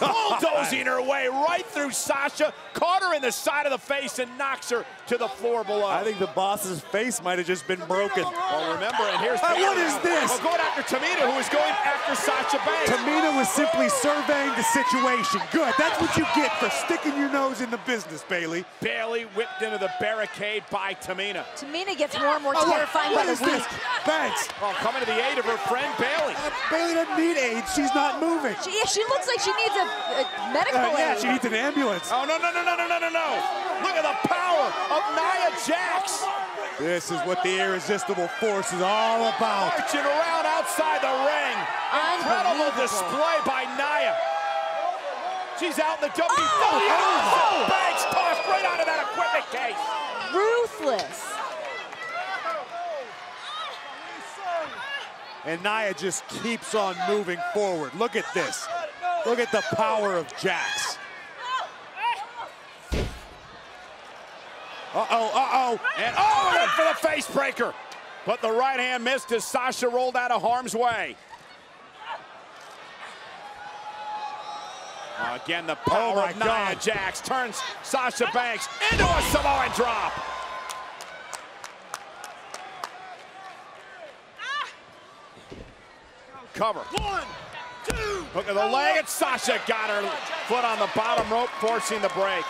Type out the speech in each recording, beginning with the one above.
Oh, bulldozing her way right through Sasha, caught her in the side of the face and knocks her to the floor below. I think the boss's face might have just been broken. Well, remember, and here's Hey, what is this? Well, going after Tamina, who is going after Sasha Banks. Tamina was simply surveying the situation. Good. That's what you get for sticking your nose in the business, Bayley. Bayley whipped into the barricade by Tamina. Tamina gets more and more Oh, terrifying what by the this? week. Banks. Oh, coming to the aid of her friend Bayley. Uh, Bayley doesn't need aid. She's not moving. She, yeah, she looks like she needs a, a medical Uh, yeah, aid. she needs an ambulance. Oh, no, no, no, no, no, no, no, no. Look at the power of Nia Jax. This is what the irresistible force is all about. Marching around outside the ring. Incredible display by Nia. She's out in the WWE. Oh! Banks tossed right out of that equipment case. Ruthless. And Nia just keeps on moving forward. Look at this. Look at the power of Jax. Uh-oh, uh-oh. And oh, and for the face breaker. But the right hand missed as Sasha rolled out of harm's way. Uh, Again, the power Oh, of Nia God. Jax turns Sasha Banks into a Samoan drop. Cover. One, two. Look at the leg, and Sasha got her foot on the bottom rope, forcing the break.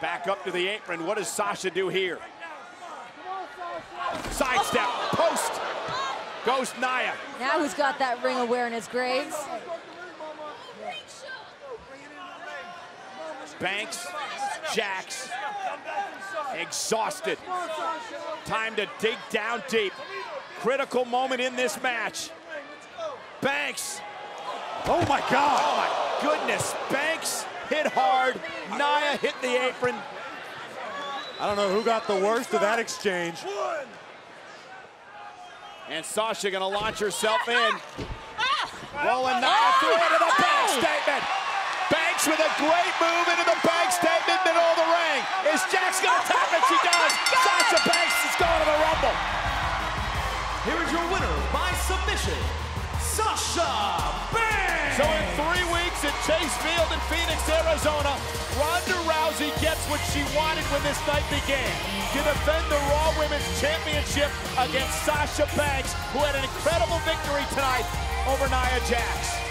Back up to the apron. What does Sasha do here? Sidestep, post. Goes Nia. Now who's got that ring awareness, Graves? Banks, Jax, exhausted. Time to dig down deep. Critical moment in this match. Banks, Oh, my God. oh my goodness. Banks hit hard. Nia hit the apron. I don't know who got the worst of that exchange. And Sasha gonna launch herself in. Ah! Rolling Nia through into the statement. Banks with a great move into the bank statement, middle of the ring. Is Jax gonna tap it? She oh does. Sasha Banks is going to the Rumble. Here is your winner by submission, Sasha Banks. So in three weeks at Chase Field in Phoenix, Arizona, Ronda Rousey gets what she wanted when this night began. To defend the Raw Women's Championship against Sasha Banks, who had an incredible victory tonight over Nia Jax.